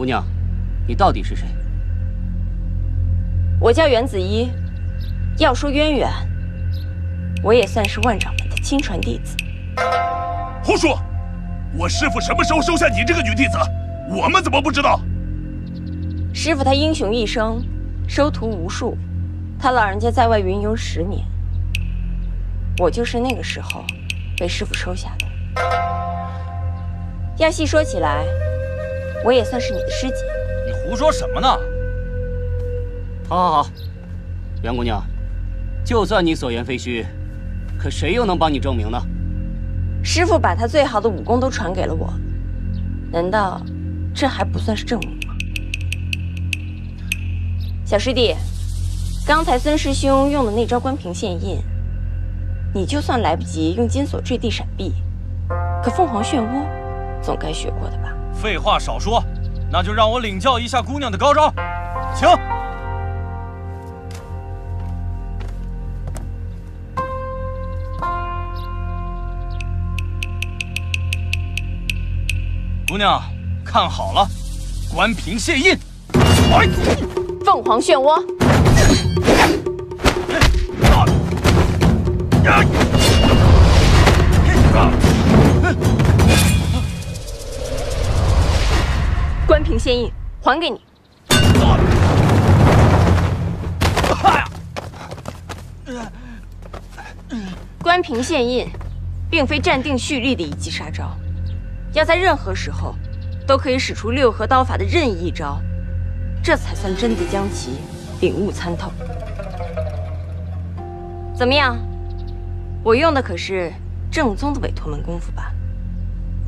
姑娘，你到底是谁？我叫袁子衣。要说渊源，我也算是万掌门的亲传弟子。胡说！我师傅什么时候收下你这个女弟子？我们怎么不知道？师傅他英雄一生，收徒无数，他老人家在外云游十年，我就是那个时候被师傅收下的。要细说起来，我也算是你的师姐。你胡说什么呢？好，好，好，袁姑娘。就算你所言非虚，可谁又能帮你证明呢？师傅把他最好的武功都传给了我，难道这还不算是证明吗？小师弟，刚才孙师兄用的那招关平现印，你就算来不及用金锁坠地闪避，可凤凰漩涡总该学过的吧？废话少说，那就让我领教一下姑娘的高招，请。姑娘，看好了，关平谢印，来，凤凰漩涡，关平现印，还给你。关平现印，并非站定蓄力的一击杀招。要在任何时候，都可以使出六合刀法的任意一招，这才算真的将其领悟参透。怎么样？我用的可是正宗的委托门功夫吧？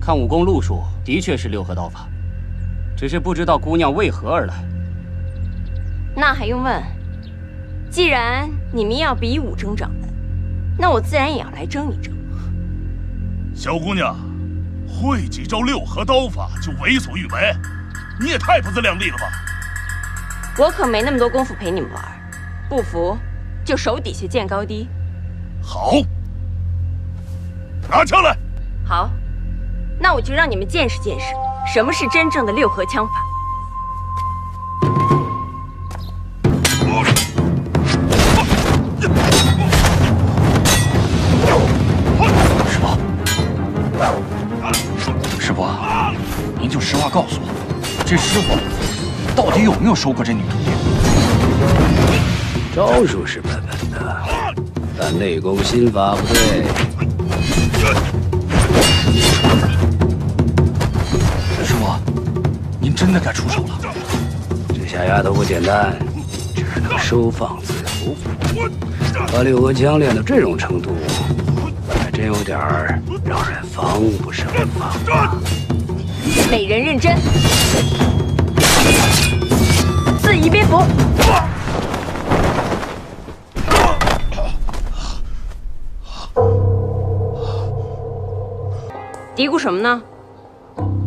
看武功路数，的确是六合刀法，只是不知道姑娘为何而来。那还用问？既然你们要比武争掌门，那我自然也要来争一争。小姑娘。会几招六合刀法就为所欲为，你也太不自量力了吧！我可没那么多功夫陪你们玩，不服就手底下见高低。好，拿枪来。好，那我就让你们见识见识什么是真正的六合枪法。师伯，师伯，您就实话告诉我，这师傅到底有没有收过这女徒弟？招数是本本的，但内功心法不对。真的该出手了。这小丫头不简单，只能收放自如。把六合枪练到这种程度，还真有点让人防不胜防。美人认真，四夷蝙蝠，嘀咕什么呢？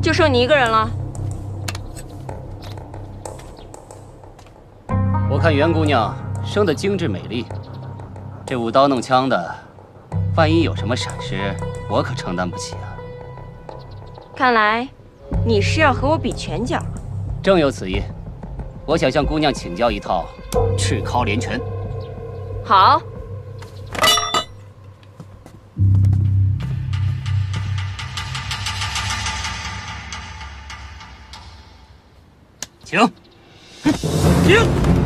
就剩你一个人了。看袁姑娘生得精致美丽，这舞刀弄枪的，万一有什么闪失，我可承担不起啊。看来。你是要和我比拳脚了？正有此意，我想向姑娘请教一套赤尻连拳。好，请，停。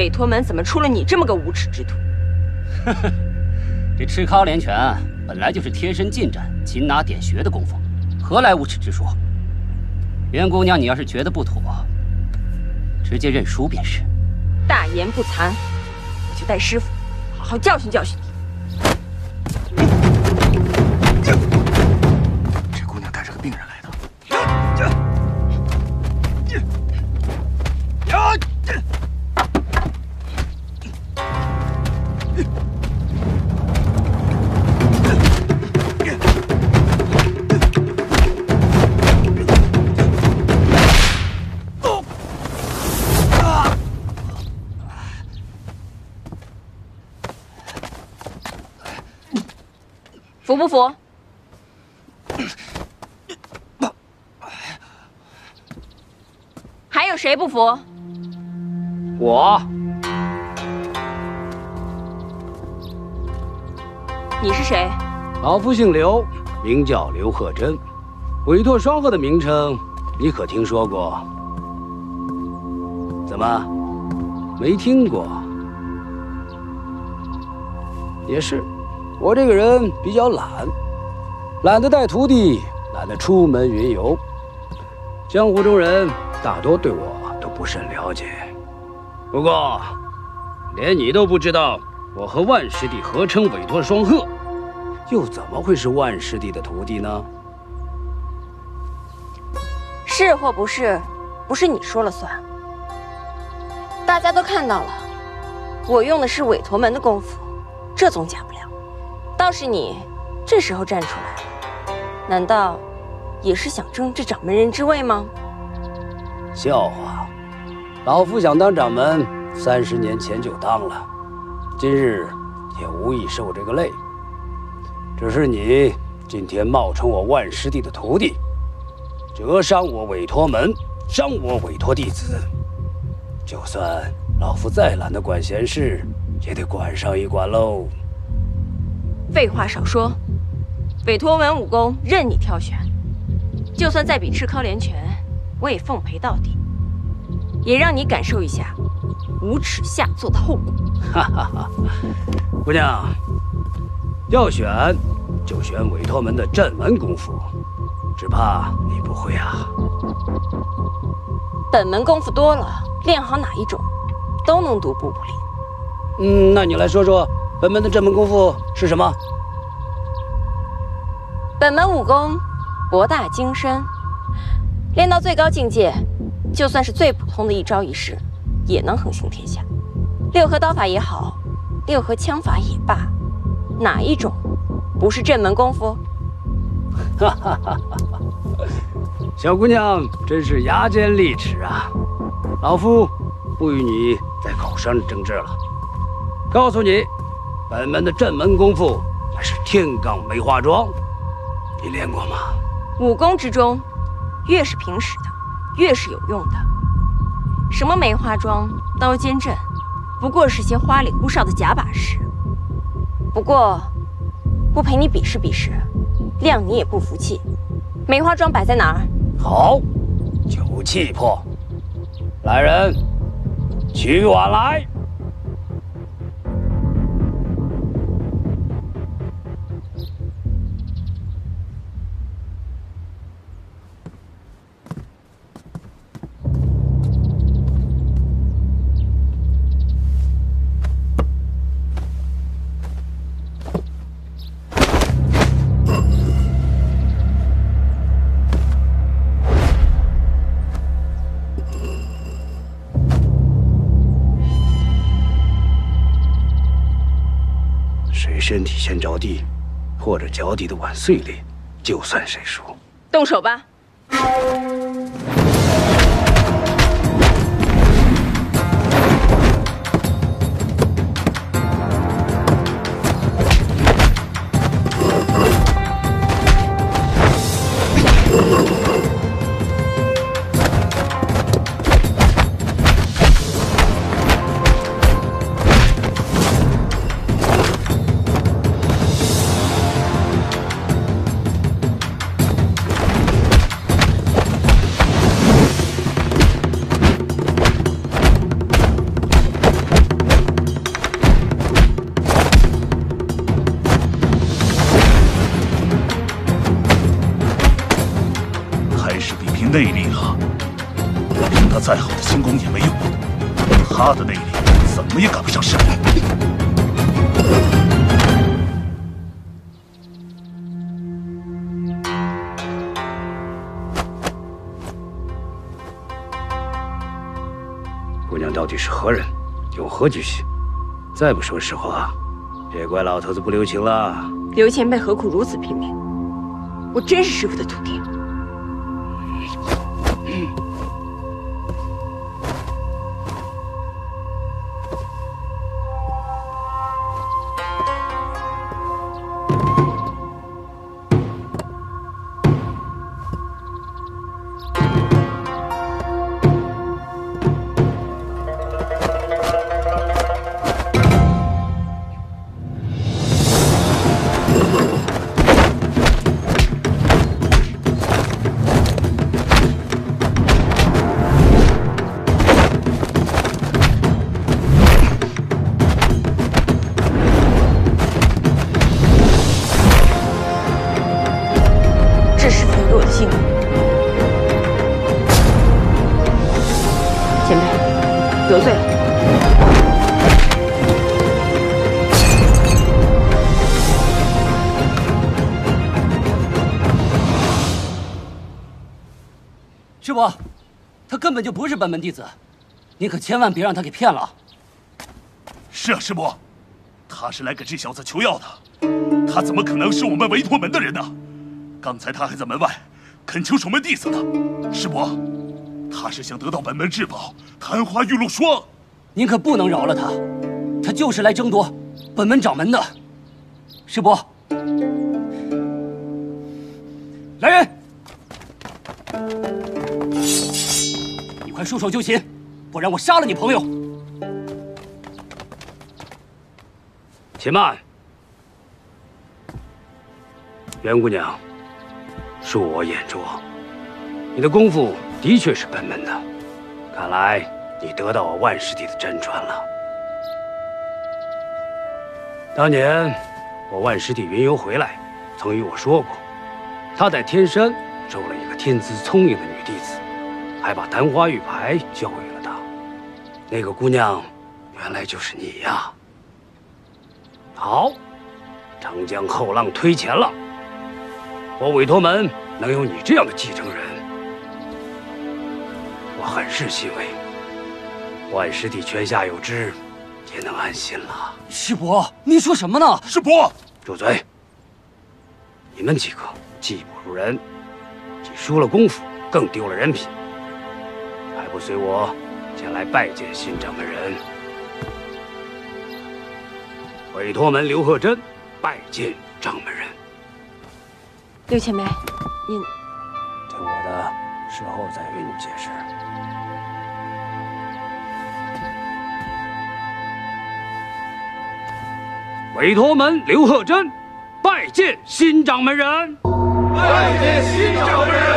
委托门怎么出了你这么个无耻之徒？呵呵，这赤尻连拳本来就是贴身近战、擒拿点穴的功夫，何来无耻之说？袁姑娘，你要是觉得不妥，直接认输便是。大言不惭，我就带师傅好好教训教训你。服不服？还有谁不服？我你是谁？老夫姓刘，名叫刘贺真。委托双鹤的名称，你可听说过？怎么，没听过？也是，我这个人比较懒，懒得带徒弟，懒得出门云游。江湖中人大多对我都不甚了解。不过，连你都不知道我和万师弟合称委托双鹤，又怎么会是万师弟的徒弟呢？是或不是，不是你说了算。大家都看到了，我用的是委托门的功夫，这总假不。倒是你，这时候站出来，难道也是想争这掌门人之位吗？笑话，老夫想当掌门，三十年前就当了，今日也无意受这个累。只是你今天冒充我万师弟的徒弟。折伤我委托门，伤我委托弟子。就算老夫再懒得管闲事，也得管上一管喽。废话少说，委托门武功任你挑选，就算再比赤尻连拳，我也奉陪到底，也让你感受一下无耻下作的后果。哈哈哈，姑娘，要选就选委托门的镇门功夫。只怕你不会啊！本门功夫多了，练好哪一种，都能独步武林。嗯，那你来说说，本门的镇门功夫是什么？本门武功博大精深，练到最高境界，就算是最普通的一招一式，也能横行天下。六合刀法也好，六合枪法也罢，哪一种不是正门功夫？哈哈哈！小姑娘真是牙尖利齿啊！老夫不与你在口上争执了。告诉你，本门的镇门功夫乃是天罡梅花桩，你练过吗？武功之中，越是平时的，越是有用的。什么梅花桩、刀尖阵，不过是些花里胡哨的假把式。不过，不陪你比试比试。谅你也不服气，梅花桩摆在哪儿？好，酒气魄。来人，取碗来。身体先着地，或者脚底的碗碎裂，就算谁输。动手吧。再好的轻功也没用他的内力怎么也赶不上师傅姑娘到底是何人？有何居心再不说实话别怪老头子不留情了。刘前辈何苦如此拼命我真是师傅的徒弟。师伯，他根本就不是本门弟子，您可千万别让他给骗了。是啊，师伯，他是来给这小子求药的，他怎么可能是我们韦陀门的人呢？刚才他还在门外恳求守门弟子呢。师伯，他是想得到本门至宝昙花玉露霜。您可不能饶了他，他就是来争夺本门掌门的。师伯，来人，束手就擒，不然我杀了你朋友！且慢，袁姑娘，恕我眼拙，你的功夫的确是本门的，看来你得到我万师弟的真传了。当年我万师弟云游回来，曾与我说过，他在天山收了一个天资聪颖的女弟子，还把昙花玉牌交给了她。那个姑娘，原来就是你呀！好，长江后浪推前浪，我委托门能有你这样的继承人，我很是欣慰。万师弟泉下有知，也能安心了。师伯，你说什么呢？师伯，住嘴！你们几个技不如人，既输了功夫，更丢了人品，还不随我前来拜见新掌门人？委托门刘鹤珍拜见掌门人。刘前辈，您听我的，事后再与你解释。委托门刘鹤珍拜见新掌门人。拜见新掌门人。